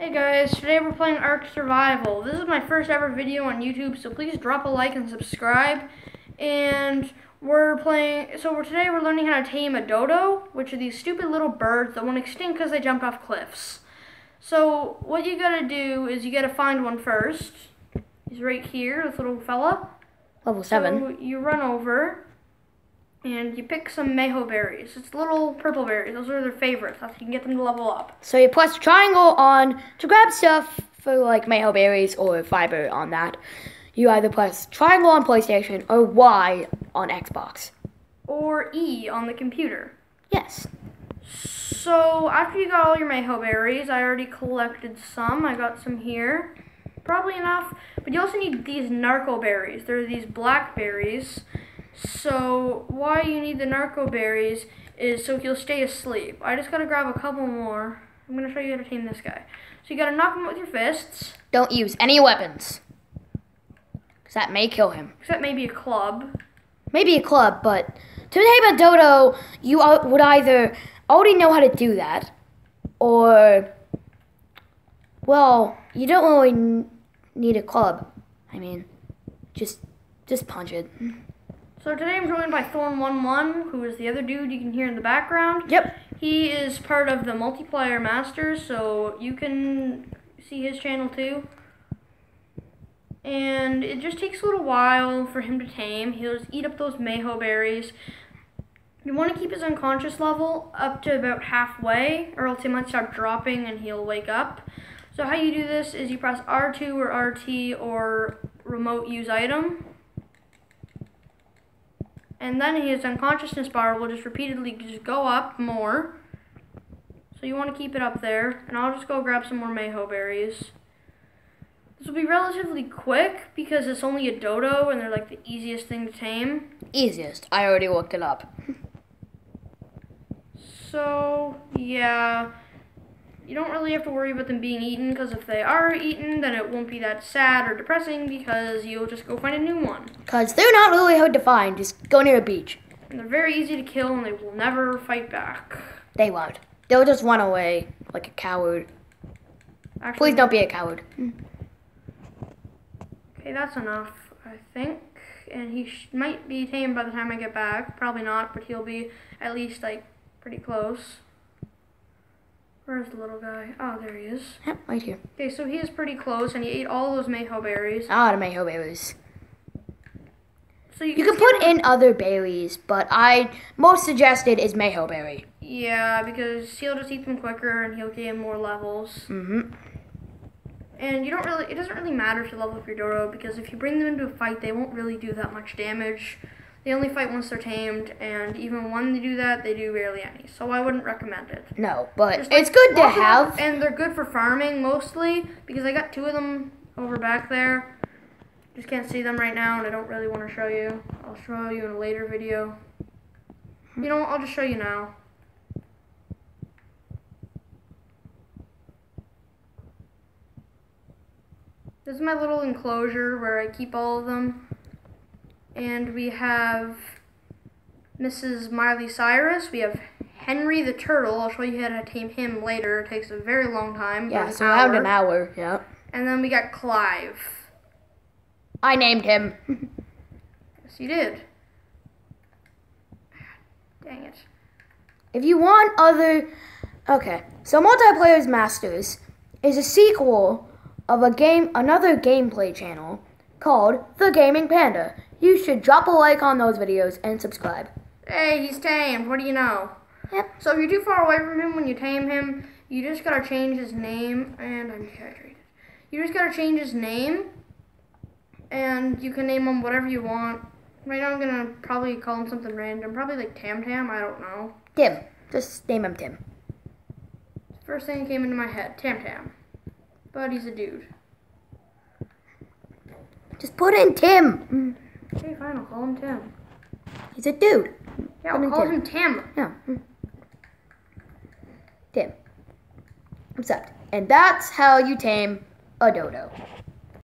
Hey guys, today we're playing Ark Survival. This is my first ever video on YouTube, so please drop a like and subscribe. And we're playing, so we're, today we're learning how to tame a dodo, which are these stupid little birds that went extinct because they jumped off cliffs. So what you gotta do is you gotta find one first. He's right here, this little fella. Level seven. So you run over and you pick some mejo berries. It's little purple berries. Those are their favorites. That's how you can get them to level up. So you press triangle on to grab stuff for like mejo berries or fiber on that. You either press triangle on PlayStation or Y on Xbox. Or E on the computer. Yes. So after you got all your mejo berries, I already collected some. I got some here. Probably enough. But you also need these narco berries. They're these black berries so why you need the narco berries is so he'll stay asleep. I just gotta grab a couple more. I'm gonna show you how to tame this guy. So you gotta knock him with your fists. Don't use any weapons. Because that may kill him. Except maybe a club. Maybe a club, but to tame a dodo, you would either already know how to do that, or, well, you don't really need a club. I mean, just, just punch it. So today I'm joined by Thorn11, who is the other dude you can hear in the background. Yep. He is part of the Multiplayer Masters, so you can see his channel too. And it just takes a little while for him to tame. He'll just eat up those mejo berries. You want to keep his unconscious level up to about halfway, or else he might start dropping and he'll wake up. So how you do this is you press R2 or RT or remote use item and then his unconsciousness bar will just repeatedly just go up more. So you want to keep it up there, and I'll just go grab some more mejo berries. This will be relatively quick because it's only a dodo and they're like the easiest thing to tame. Easiest. I already looked it up. So, yeah you don't really have to worry about them being eaten because if they are eaten, then it won't be that sad or depressing because you'll just go find a new one. Because they're not really hard to find. Just go near a beach. And they're very easy to kill and they will never fight back. They won't. They'll just run away like a coward. Actually, Please don't be a coward. Hmm. Okay, that's enough, I think. And he might be tamed by the time I get back. Probably not, but he'll be at least like pretty close. Where's the little guy? Oh, there he is. Yep, right here. Okay, so he is pretty close, and he ate all those mejo berries. Ah, the mejo berries. So you, you can put in other berries, but I most suggested is mejo berry. Yeah, because he'll just eat them quicker, and he'll gain more levels. Mm-hmm. And you don't really, it doesn't really matter if you level up your Dodo, because if you bring them into a fight, they won't really do that much damage. They only fight once they're tamed, and even when they do that, they do barely any. So I wouldn't recommend it. No, but like, it's good to have. and they're good for farming mostly, because I got two of them over back there. Just can't see them right now, and I don't really want to show you. I'll show you in a later video. You know, what? I'll just show you now. This is my little enclosure where I keep all of them. And we have Mrs. Miley Cyrus. We have Henry the Turtle. I'll show you how to tame him later. It takes a very long time. Yeah, so around an hour. Yeah. And then we got Clive. I named him. yes, you did. Dang it. If you want other... Okay, so Multiplayer's Masters is a sequel of a game, another gameplay channel called The Gaming Panda. You should drop a like on those videos and subscribe. Hey, he's tamed. What do you know? Yep. So if you're too far away from him when you tame him, you just gotta change his name. And I'm dehydrated. You just gotta change his name, and you can name him whatever you want. Right now, I'm gonna probably call him something random, probably like Tam Tam. I don't know. Tim. Just name him Tim. First thing that came into my head, Tam Tam. But he's a dude. Just put in Tim. Okay, fine, I'll call him Tim. He's a dude. Yeah, I'll call Tim. him Tim. Yeah. Tim. Accept. And that's how you tame a dodo.